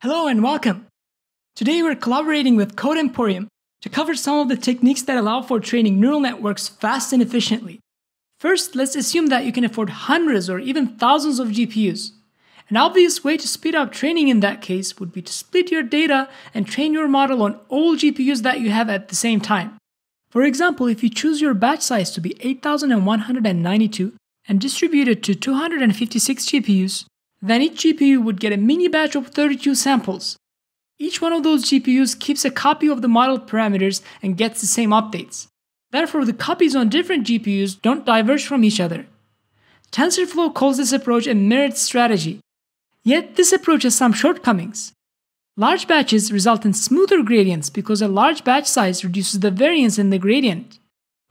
Hello and welcome. Today we're collaborating with Code Emporium to cover some of the techniques that allow for training neural networks fast and efficiently. First, let's assume that you can afford hundreds or even thousands of GPUs. An obvious way to speed up training in that case would be to split your data and train your model on all GPUs that you have at the same time. For example, if you choose your batch size to be 8192 and distribute it to 256 GPUs, then each GPU would get a mini batch of 32 samples. Each one of those GPUs keeps a copy of the model parameters and gets the same updates. Therefore, the copies on different GPUs don't diverge from each other. TensorFlow calls this approach a mirrored strategy. Yet, this approach has some shortcomings. Large batches result in smoother gradients because a large batch size reduces the variance in the gradient.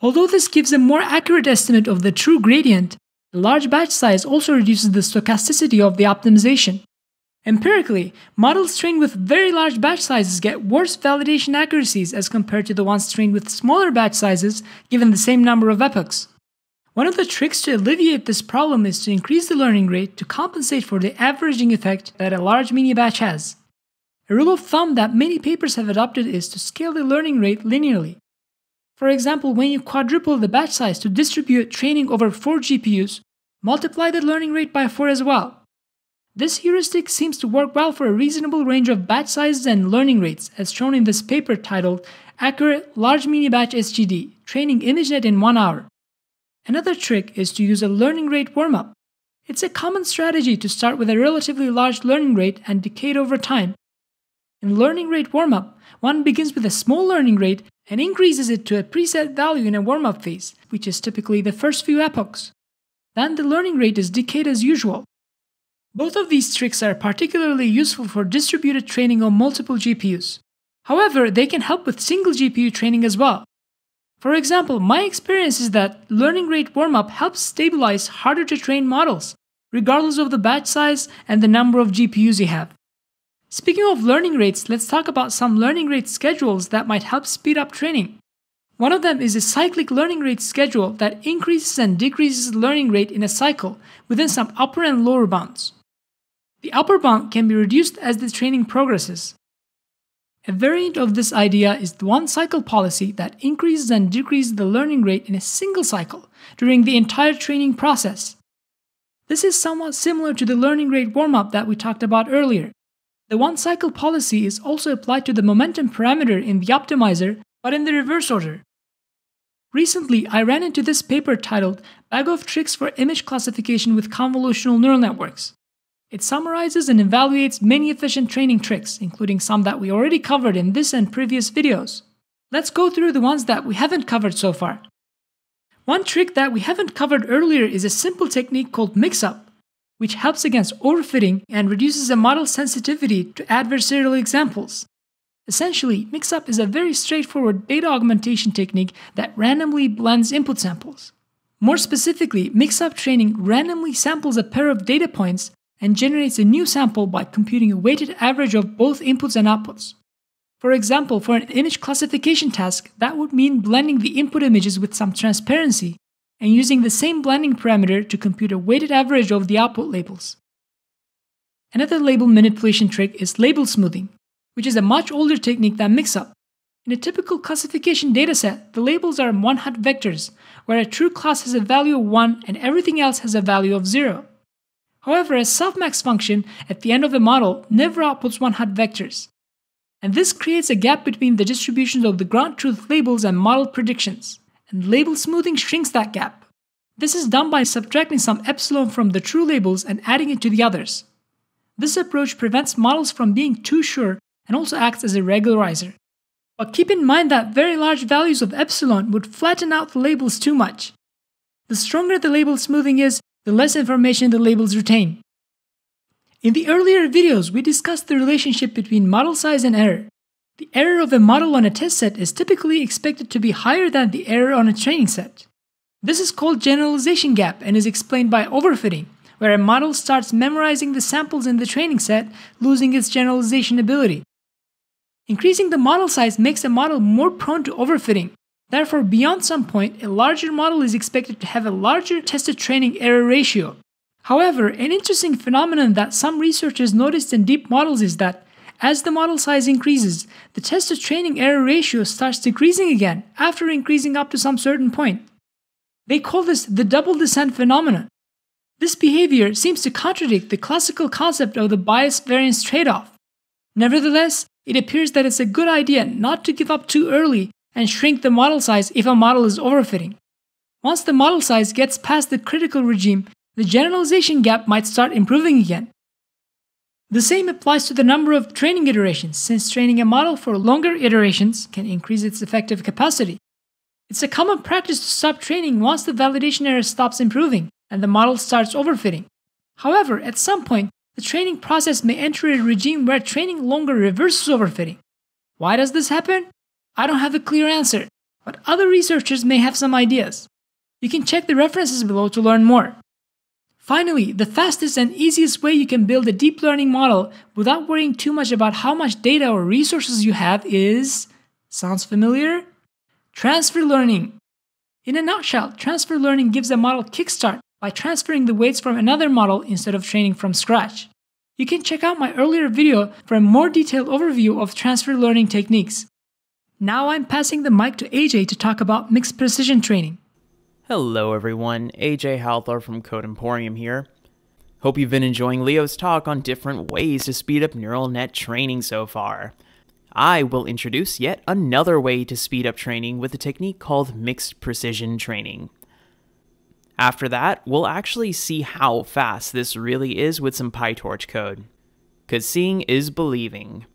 Although this gives a more accurate estimate of the true gradient, large batch size also reduces the stochasticity of the optimization. Empirically, models trained with very large batch sizes get worse validation accuracies as compared to the ones trained with smaller batch sizes given the same number of epochs. One of the tricks to alleviate this problem is to increase the learning rate to compensate for the averaging effect that a large mini batch has. A rule of thumb that many papers have adopted is to scale the learning rate linearly. For example, when you quadruple the batch size to distribute training over 4 GPUs, multiply the learning rate by 4 as well. This heuristic seems to work well for a reasonable range of batch sizes and learning rates, as shown in this paper titled Accurate Large Mini Batch SGD Training ImageNet in 1 Hour. Another trick is to use a learning rate warm up. It's a common strategy to start with a relatively large learning rate and decay over time. In learning rate warm up, one begins with a small learning rate and increases it to a preset value in a warm up phase, which is typically the first few epochs. Then the learning rate is decayed as usual. Both of these tricks are particularly useful for distributed training on multiple GPUs. However, they can help with single GPU training as well. For example, my experience is that learning rate warm-up helps stabilize harder to train models, regardless of the batch size and the number of GPUs you have. Speaking of learning rates, let's talk about some learning rate schedules that might help speed up training. One of them is a cyclic learning rate schedule that increases and decreases the learning rate in a cycle within some upper and lower bounds. The upper bound can be reduced as the training progresses. A variant of this idea is the one cycle policy that increases and decreases the learning rate in a single cycle during the entire training process. This is somewhat similar to the learning rate warm up that we talked about earlier, the one cycle policy is also applied to the momentum parameter in the optimizer, but in the reverse order. Recently, I ran into this paper titled Bag of Tricks for Image Classification with Convolutional Neural Networks. It summarizes and evaluates many efficient training tricks, including some that we already covered in this and previous videos. Let's go through the ones that we haven't covered so far. One trick that we haven't covered earlier is a simple technique called mix-up which helps against overfitting and reduces a model's sensitivity to adversarial examples. Essentially, mixup is a very straightforward data augmentation technique that randomly blends input samples. More specifically, mixup training randomly samples a pair of data points and generates a new sample by computing a weighted average of both inputs and outputs. For example, for an image classification task, that would mean blending the input images with some transparency and using the same blending parameter to compute a weighted average of the output labels. Another label manipulation trick is label smoothing, which is a much older technique than mixup. In a typical classification dataset, the labels are one-hot vectors, where a true class has a value of 1 and everything else has a value of 0. However, a softmax function at the end of a model never outputs one-hot vectors. And this creates a gap between the distributions of the ground truth labels and model predictions and label smoothing shrinks that gap. This is done by subtracting some epsilon from the true labels and adding it to the others. This approach prevents models from being too sure and also acts as a regularizer. But keep in mind that very large values of epsilon would flatten out the labels too much. The stronger the label smoothing is, the less information the labels retain. In the earlier videos, we discussed the relationship between model size and error. The error of a model on a test set is typically expected to be higher than the error on a training set. This is called generalization gap and is explained by overfitting, where a model starts memorizing the samples in the training set, losing its generalization ability. Increasing the model size makes a model more prone to overfitting. Therefore, beyond some point, a larger model is expected to have a larger tested training error ratio. However, an interesting phenomenon that some researchers noticed in deep models is that as the model size increases, the test to training error ratio starts decreasing again after increasing up to some certain point. They call this the double descent phenomenon. This behavior seems to contradict the classical concept of the bias variance trade off. Nevertheless, it appears that it's a good idea not to give up too early and shrink the model size if a model is overfitting. Once the model size gets past the critical regime, the generalization gap might start improving again. The same applies to the number of training iterations, since training a model for longer iterations can increase its effective capacity. It's a common practice to stop training once the validation error stops improving and the model starts overfitting. However, at some point, the training process may enter a regime where training longer reverses overfitting. Why does this happen? I don't have a clear answer, but other researchers may have some ideas. You can check the references below to learn more. Finally, the fastest and easiest way you can build a deep learning model without worrying too much about how much data or resources you have is sounds familiar? Transfer learning. In a nutshell, transfer learning gives a model kickstart by transferring the weights from another model instead of training from scratch. You can check out my earlier video for a more detailed overview of transfer learning techniques. Now I'm passing the mic to Ajay to talk about mixed precision training. Hello everyone, Ajay Halthor from Code Emporium here. Hope you've been enjoying Leo's talk on different ways to speed up neural net training so far. I will introduce yet another way to speed up training with a technique called mixed precision training. After that, we'll actually see how fast this really is with some PyTorch code. Cause seeing is believing.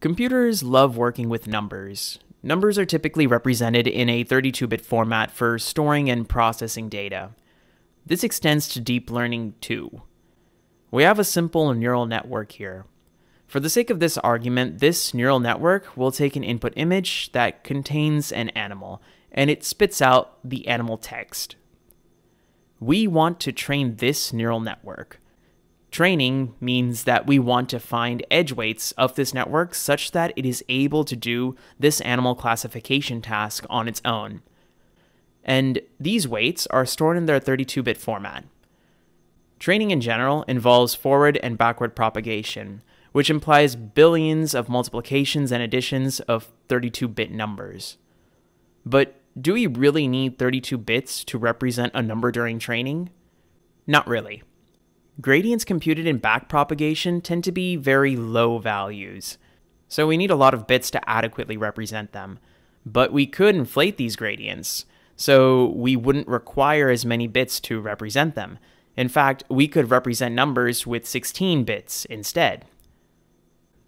Computers love working with numbers, Numbers are typically represented in a 32-bit format for storing and processing data. This extends to deep learning too. We have a simple neural network here. For the sake of this argument, this neural network will take an input image that contains an animal, and it spits out the animal text. We want to train this neural network. Training means that we want to find edge weights of this network such that it is able to do this animal classification task on its own. And these weights are stored in their 32 bit format. Training in general involves forward and backward propagation, which implies billions of multiplications and additions of 32 bit numbers. But do we really need 32 bits to represent a number during training? Not really. Gradients computed in backpropagation tend to be very low values, so we need a lot of bits to adequately represent them. But we could inflate these gradients, so we wouldn't require as many bits to represent them. In fact, we could represent numbers with 16 bits instead.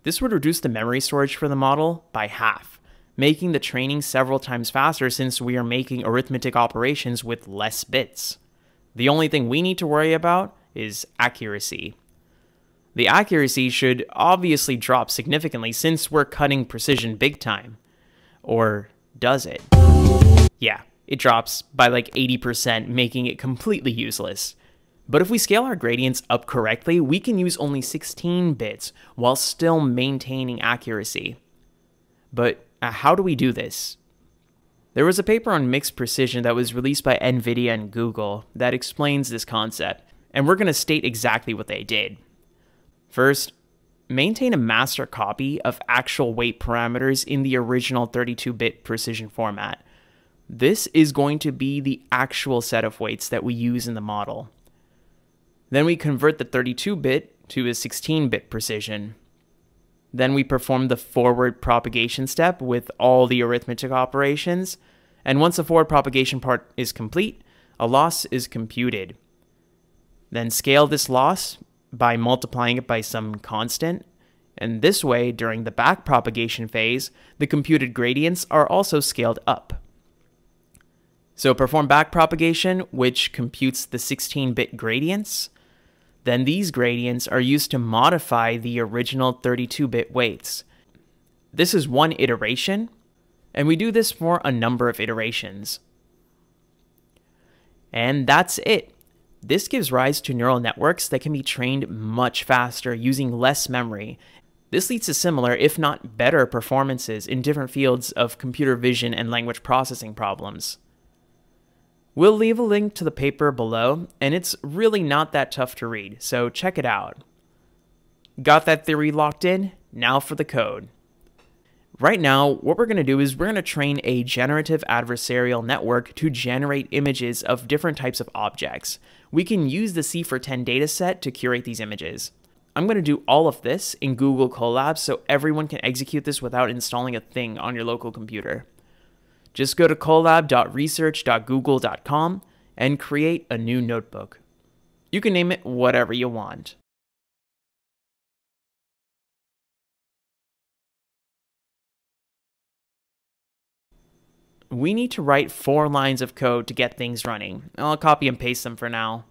This would reduce the memory storage for the model by half, making the training several times faster since we are making arithmetic operations with less bits. The only thing we need to worry about is accuracy. The accuracy should obviously drop significantly since we're cutting precision big time. Or does it? Yeah, it drops by like 80%, making it completely useless. But if we scale our gradients up correctly, we can use only 16 bits while still maintaining accuracy. But uh, how do we do this? There was a paper on mixed precision that was released by NVIDIA and Google that explains this concept and we're going to state exactly what they did. First, maintain a master copy of actual weight parameters in the original 32 bit precision format. This is going to be the actual set of weights that we use in the model. Then we convert the 32 bit to a 16 bit precision. Then we perform the forward propagation step with all the arithmetic operations. And once the forward propagation part is complete, a loss is computed. Then scale this loss by multiplying it by some constant. And this way, during the back propagation phase, the computed gradients are also scaled up. So perform back propagation, which computes the 16-bit gradients. Then these gradients are used to modify the original 32-bit weights. This is one iteration, and we do this for a number of iterations. And that's it. This gives rise to neural networks that can be trained much faster using less memory. This leads to similar, if not better, performances in different fields of computer vision and language processing problems. We'll leave a link to the paper below, and it's really not that tough to read, so check it out. Got that theory locked in? Now for the code. Right now, what we're going to do is we're going to train a generative adversarial network to generate images of different types of objects. We can use the CIFAR10 dataset to curate these images. I'm going to do all of this in Google Colab so everyone can execute this without installing a thing on your local computer. Just go to colab.research.google.com and create a new notebook. You can name it whatever you want. we need to write four lines of code to get things running. I'll copy and paste them for now.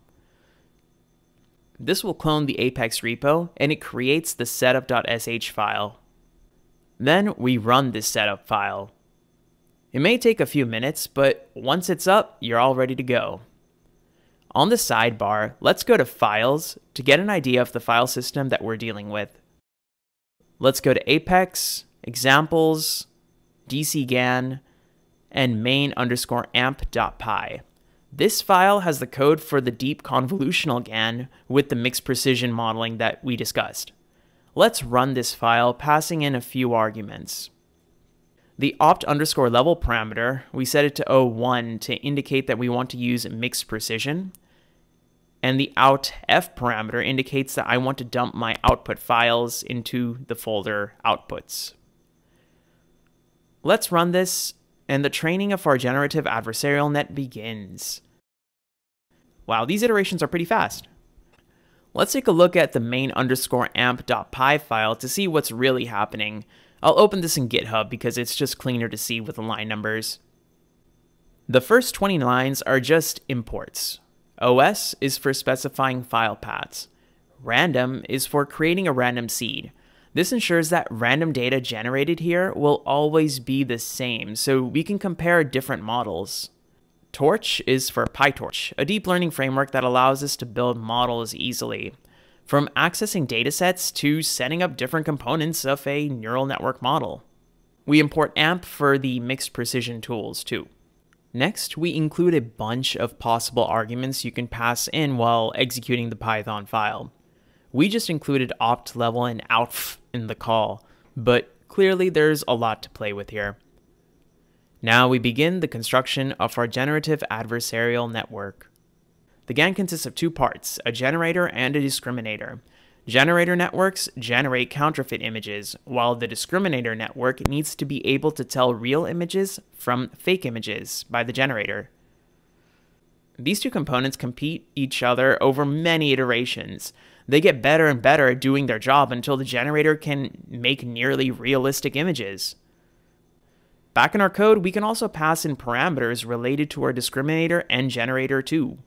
This will clone the Apex repo and it creates the setup.sh file. Then we run this setup file. It may take a few minutes, but once it's up, you're all ready to go. On the sidebar, let's go to Files to get an idea of the file system that we're dealing with. Let's go to Apex, Examples, DCGAN, and main underscore amp.py. This file has the code for the deep convolutional GAN with the mixed precision modeling that we discussed. Let's run this file passing in a few arguments. The opt underscore level parameter, we set it to 01 to indicate that we want to use mixed precision. And the out f parameter indicates that I want to dump my output files into the folder outputs. Let's run this and the training of our generative adversarial net begins. Wow, these iterations are pretty fast. Let's take a look at the main underscore amp.py file to see what's really happening. I'll open this in GitHub because it's just cleaner to see with the line numbers. The first 20 lines are just imports. OS is for specifying file paths. Random is for creating a random seed. This ensures that random data generated here will always be the same, so we can compare different models. Torch is for PyTorch, a deep learning framework that allows us to build models easily. From accessing datasets to setting up different components of a neural network model. We import AMP for the mixed precision tools too. Next, we include a bunch of possible arguments you can pass in while executing the Python file. We just included opt level and outf in the call, but clearly there's a lot to play with here. Now we begin the construction of our generative adversarial network. The GAN consists of two parts, a generator and a discriminator. Generator networks generate counterfeit images, while the discriminator network needs to be able to tell real images from fake images by the generator. These two components compete each other over many iterations, they get better and better at doing their job until the generator can make nearly realistic images. Back in our code, we can also pass in parameters related to our discriminator and generator too.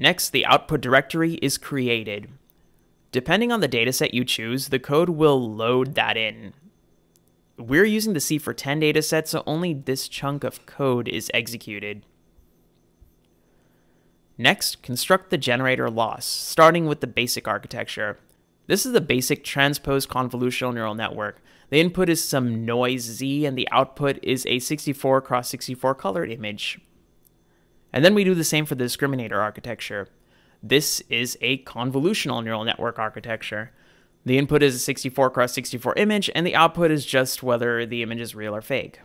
Next, the output directory is created. Depending on the dataset you choose, the code will load that in. We're using the CIFAR10 dataset, so only this chunk of code is executed. Next, construct the generator loss, starting with the basic architecture. This is the basic transposed convolutional neural network. The input is some noise Z and the output is a 64 x 64 colored image. And then we do the same for the discriminator architecture. This is a convolutional neural network architecture. The input is a 64 cross 64 image and the output is just whether the image is real or fake.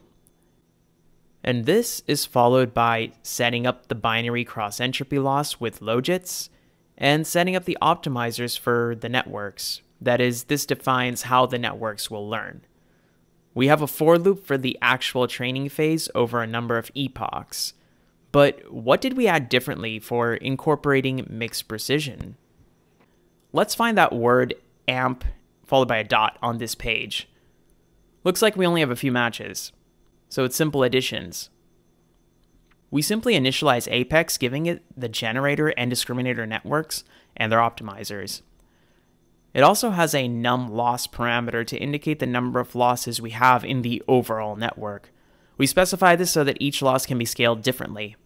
And this is followed by setting up the binary cross entropy loss with logits and setting up the optimizers for the networks. That is, this defines how the networks will learn. We have a for loop for the actual training phase over a number of epochs. But what did we add differently for incorporating mixed precision? Let's find that word amp followed by a dot on this page. Looks like we only have a few matches so it's simple additions. We simply initialize Apex, giving it the generator and discriminator networks and their optimizers. It also has a num loss parameter to indicate the number of losses we have in the overall network. We specify this so that each loss can be scaled differently.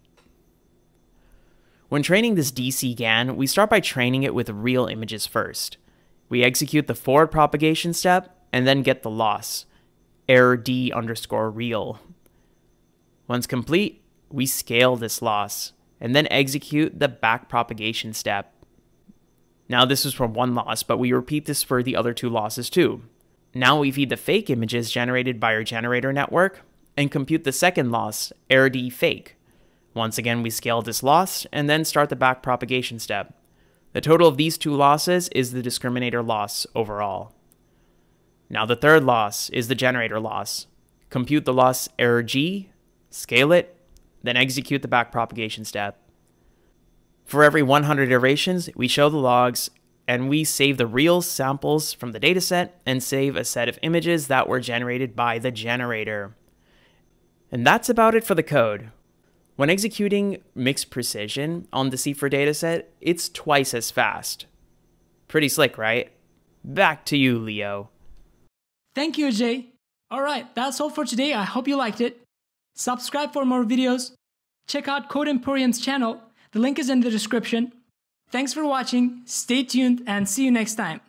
When training this DC GAN, we start by training it with real images first. We execute the forward propagation step and then get the loss error d underscore real. Once complete, we scale this loss and then execute the back propagation step. Now this is for one loss, but we repeat this for the other two losses too. Now we feed the fake images generated by our generator network and compute the second loss, errd fake. Once again, we scale this loss and then start the back propagation step. The total of these two losses is the discriminator loss overall. Now the third loss is the generator loss. Compute the loss error g, scale it, then execute the back propagation step. For every 100 iterations, we show the logs and we save the real samples from the dataset and save a set of images that were generated by the generator. And that's about it for the code. When executing mixed precision on the CIFAR dataset, it's twice as fast. Pretty slick, right? Back to you, Leo. Thank you, Jay. Alright, that's all for today. I hope you liked it. Subscribe for more videos. Check out Code Emporium's channel the link is in the description. Thanks for watching, stay tuned, and see you next time.